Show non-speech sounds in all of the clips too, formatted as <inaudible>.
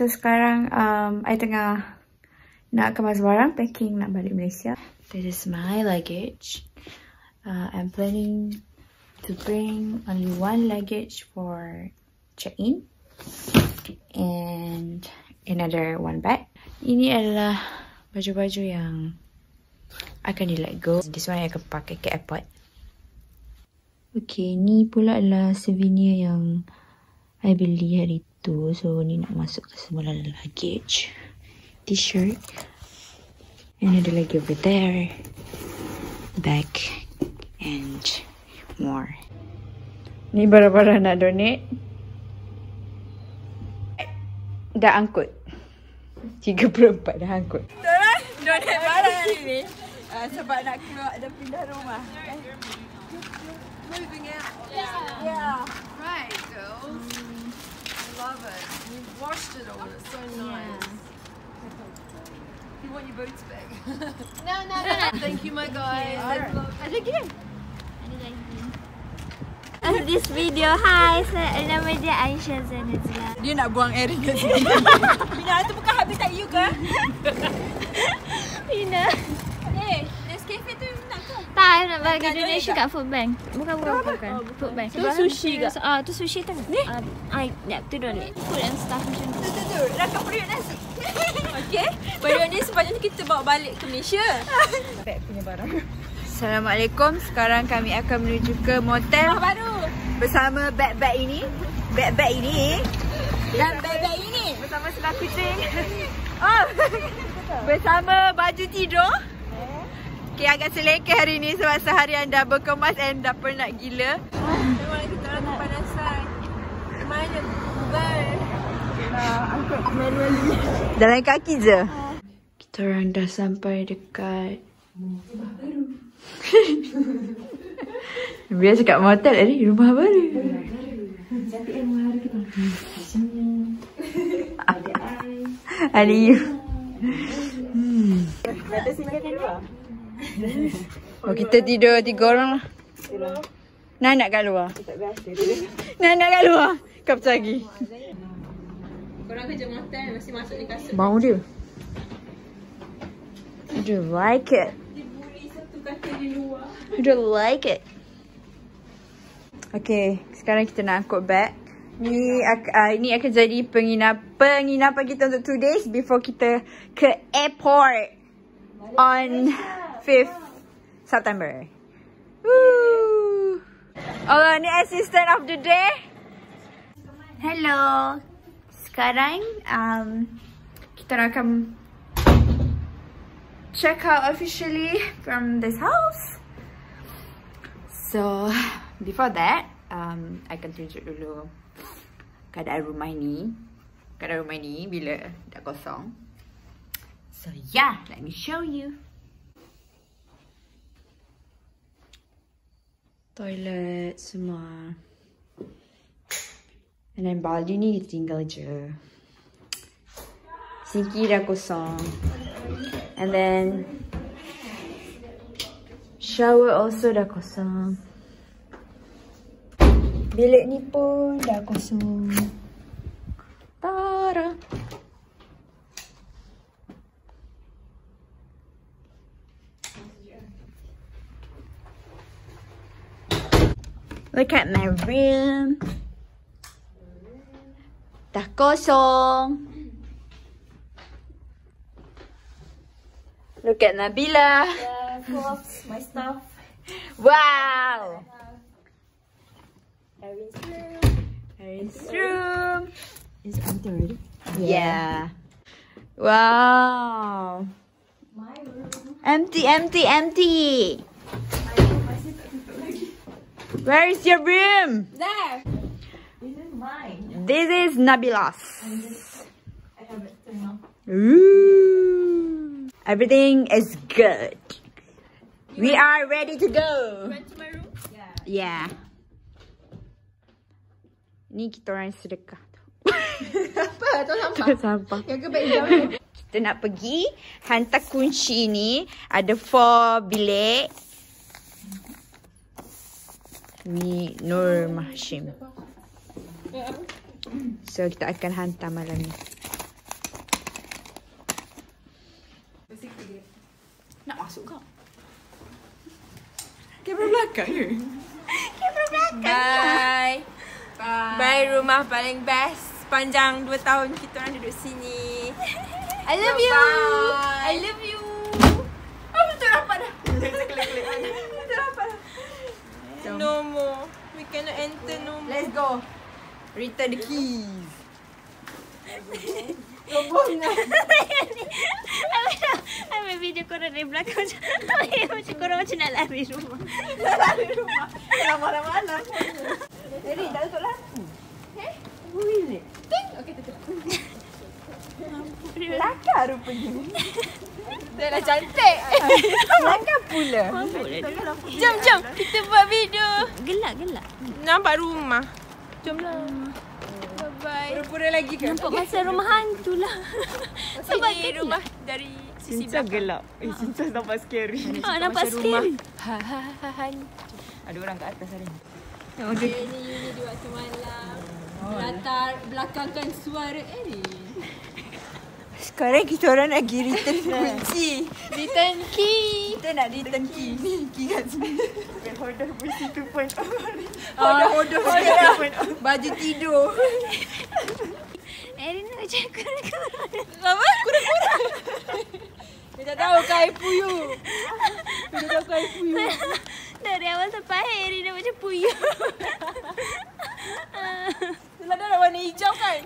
So sekarang um, I tengah nak kemas barang, packing nak balik Malaysia. This is my luggage. Uh, I'm planning to bring only one luggage for check-in. And another one bag. Ini adalah baju-baju yang akan di let go. This one I akan pakai ke airport. Okay, ni pula adalah souvenir yang I beli hari tu. So, ni nak masuk ke semua dalam luggage. T-shirt. And ada lagi over there. Bag. And more. Ni barang-barang nak donate. Dah angkut. 34 dah angkut. Donate barang hari ni uh, sebab nak keluar dan pindah rumah. Moving out. Yeah. yeah. Right, girls. Love it. We've washed it all. It's so nice. You want your boots back? <laughs> No, no, no. no. <laughs> Thank you, my guys. Lovely. Ada lagi. Ada lagi. Of this video, hi, saya nama dia Aisyah Zainazila. Dia nak buang air dekat sini. <laughs> Bina, tu bukan habitat you ke? Pina. Tu nak bagi donation kat food bank. Bukan, bukan, bukan. bukan. Food bank. Tu sushi ke? Ah, tu sushi tu. Ni? Ah, I, ya, tu donate. Food and stuff macam tu. Tu, tu, tu. Rakam periuk nasi. <laughs> Okey. Periuk ni sepatutnya kita bawa balik ke Malaysia. <laughs> Bag punya barang. Assalamualaikum. Sekarang kami akan menuju ke motel baru. bersama bag-bag ini. Bag-bag ini. Dan bag-bag ini. Bersama selah kucing. <laughs> Oh. bersama baju tidur. Okay, agak selekeh hari ni sebab seharian dah berkemas and dah penat gila. Memang kita orang kepanasan. Mana Google? Nah, angkut manually. Jalan kaki je. Kita orang dah sampai dekat Biar cakap motel tadi rumah baru. Ada <laughs> you. Hmm. Oh kita tidur tiga orang lah. Nak nak kat luar. Nak nak kat luar. Kau lagi. Korang kerja motel mesti masuk di kasut. Mau dia. I don't like it. I don't like it. Okay, sekarang kita nak angkut bag. Ni uh, ini akan jadi penginap penginapan kita untuk 2 days before kita ke airport on 5th September. Woo! Oh, ni assistant of the day. Hello. Sekarang um, kita akan check out officially from this house. So, before that, um, I akan tunjuk dulu keadaan rumah ni. Keadaan rumah ni bila dah kosong. So, yeah, let me show you. Toilet semua. And then baldi ni tinggal je. Sinki dah kosong. And then shower also dah kosong. Bilik ni pun dah kosong. Tara. Look at my room. Dah kosong. Look at Nabila. Yeah, full my stuff. Wow. Erin's room. Erin's room. Is it empty already? Yeah. Wow. My room. Empty, empty, empty. Where is your room? There. This is mine. This is Nabila's. I have it turned. Ooh. Everything is good. We are ready to go. Went to my room? Yeah. Yeah. Ni kita orang sedekah. <laughs> Apa? Tu sampah. Sampah. Yang kebait jauh. <laughs> Kita nak pergi hantar kunci ni. Ada four bilik. ni Nur Mahshim. So kita akan hantar malam ni. Nak masuk kau? Kamera belakang ke? Kamera belakang. Bye. Bye. Bye rumah paling best. Panjang 2 tahun kita orang duduk sini. I love you. Bye. I love you. Apa tu rapat dah? Kelik-kelik. No more. We cannot enter no more. Let's go. Return the keys. <laughs> Ambil <laughs> video korang dari belakang macam Macam korang macam nak lari rumah Lari rumah. Dah malam-malam. <laughs> Eri, dah tutup lampu. Eh? Boleh. Ting. Okey, tutup. Lakar rupanya. <laughs> Dia dah cantik. <laughs> Lakar pula. Jom, jom. Kita buat video. Gelak gelak Nampak rumah. Jomlah. Bye-bye. Pura-pura lagi ke? Nampak pasal rumah hantu lah Sebab ni rumah dari sisi Cinta belakang. gelap. Eh, cinta nampak scary. Ah, nampak scary Ha ha ha ha. Ada orang kat atas hari ni. Okay, ni Yuni di waktu malam. Latar belakangkan suara Erin. Sekarang kita orang nak pergi <laughs> return kunci. Return key. Kita nak return key. Ni key kat sini. Hodah puisi 2.0. Hodoh-hodoh sekarang. Baju tidur. Erin nak macam kurang-kurang Apa? Kurang-kurang. Dia tak tahu kai puyu. Dia tak tahu kai puyu. Dari awal sampai akhir Erin dah macam puyuh Dia dah warna hijau kan?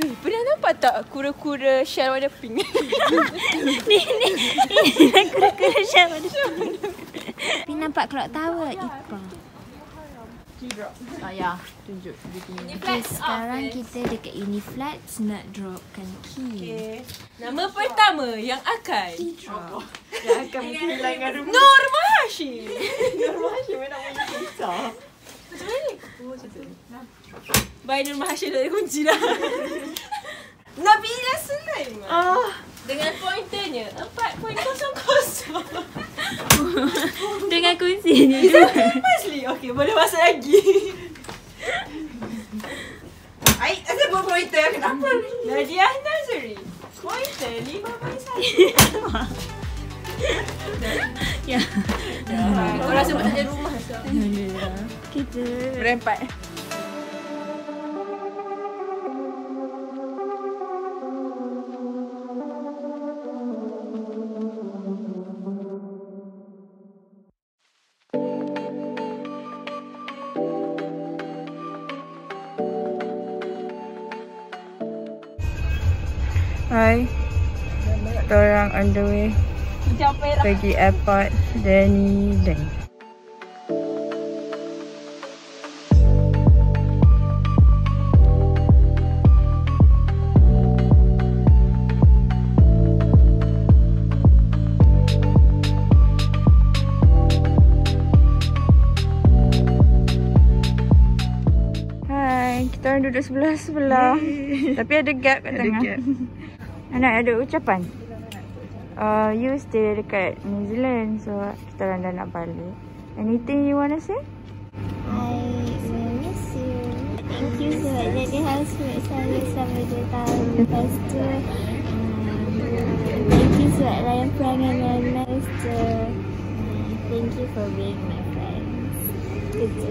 Weh, pernah nampak tak kura-kura shell warna pink? <laughs> <laughs> Ni ni Ini dah kura-kura Syah Tapi nampak clock tower Ipa Ah, ya. Tunjuk. Dia punya. Ni Okay, sekarang kita dekat Uniflats nak dropkan key. Okay. Nama pertama yang akan <laughs> Yang akan menghilangkan rumah. Nur Mahashim. Rumah Hashim nak punya kisah. Bye Nur Mahashim dah ada kunci dah. <laughs> Nabila Sulaiman. Ah. Dengan pointernya 4.00. <laughs> Dengan kuncinya Asli. Okey, boleh masuk lagi. Ai, asal buat pointer? Kenapa? Nadia Nazari. Pointer 5.1. <laughs> Ya Kau rasa macam ada rumah. Alhamdulillah <laughs> Kita Berempat. Hai. Kita orang on the way pergi airport Danny Deng. Duduk sebelah-sebelah. Tapi ada gap kat tengah. <laughs> Anak ada ucapan. Uh, you stay dekat New Zealand so kita orang dah nak balik. Anything you wanna say? I will miss you Thank you sebab jadi housemate saya selama 2 tahun Lepas tu um, Thank you sebab layan perangai dengan tu um, Thank you for being my friends Gitu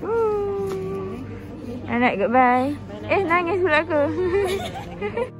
Ooh. Anak goodbye. Eh nangis pula aku. <laughs>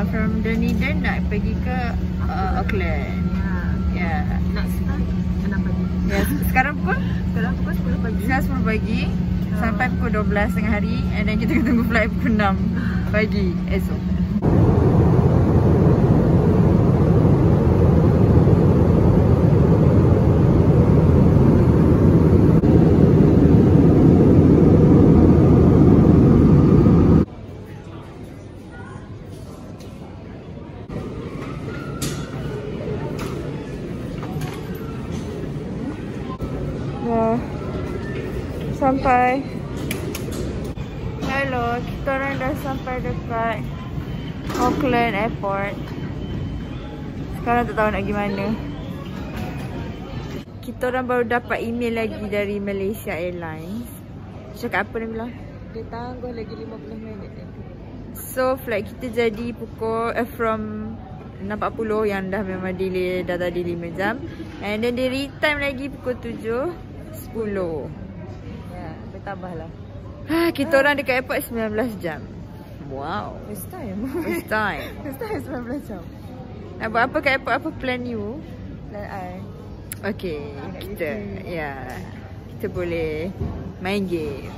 uh, from Dunedin nak pergi ke uh, Auckland. Ya. Yeah. Nak start pagi. Yeah. Sekarang pukul Sekarang pukul 10 pagi. sekarang 10 pagi sampai pukul 12 tengah hari and then kita kena tunggu flight pukul 6 pagi esok. Dah sampai. Hello, kita orang dah sampai dekat Auckland Airport. Sekarang tak tahu nak pergi mana. Kita orang baru dapat email lagi dari Malaysia Airlines. Cakap apa Nabila? Dia tangguh lagi 50 minit. So flight kita jadi pukul uh, from 6.40 yang dah memang delay dah tadi 5 jam. And then dia retime lagi pukul 7 10. Ya, bertambah lah. Ha, kita orang dekat airport 19 jam. Wow. First time. First time. <laughs> First time 19 jam. Nak buat apa kat airport? Apa plan you? Plan I. Okay, kita ya. Kita boleh main game. <laughs>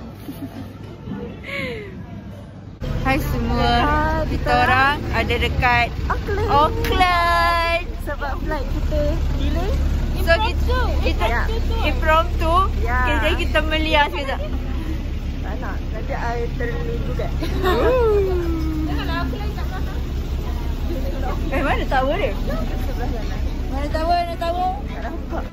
Hai semua. Hai, kita kita orang ada dekat Auckland. Auckland. Sebab flight kita delay. So kita kita Ya. impromptu. Ya. Kita kita melihat sekejap. Tak nak. Nanti I terlalu juga. <laughs> Eh mana tower dia? Mana tower? Mana tower? Tak nampak.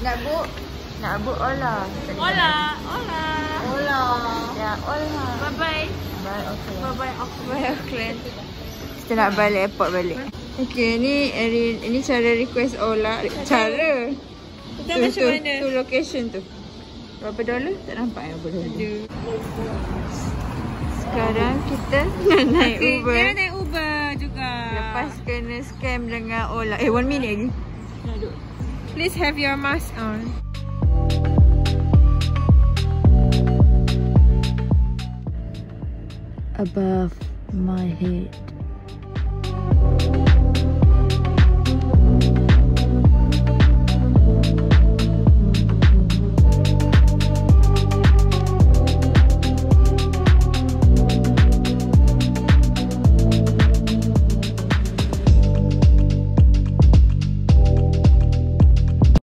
Nak book? Nak book Ola. Hola. Hola. Ola. Ya, Ola. Bye-bye. Bye, okay. Bye-bye Auckland. <laughs> Bye, Auckland. Kita nak balik airport balik. Okay, ni Erin, ini cara request Ola. Cara. Kita macam mana? Tu location tu. Berapa dolar? Tak nampak yang berapa dolar. Sekarang kita <laughs> nak naik Uber. Dia naik Uber juga. Lepas kena scam dengan Ola. Eh, one minute lagi. Please have your mask on. above my head.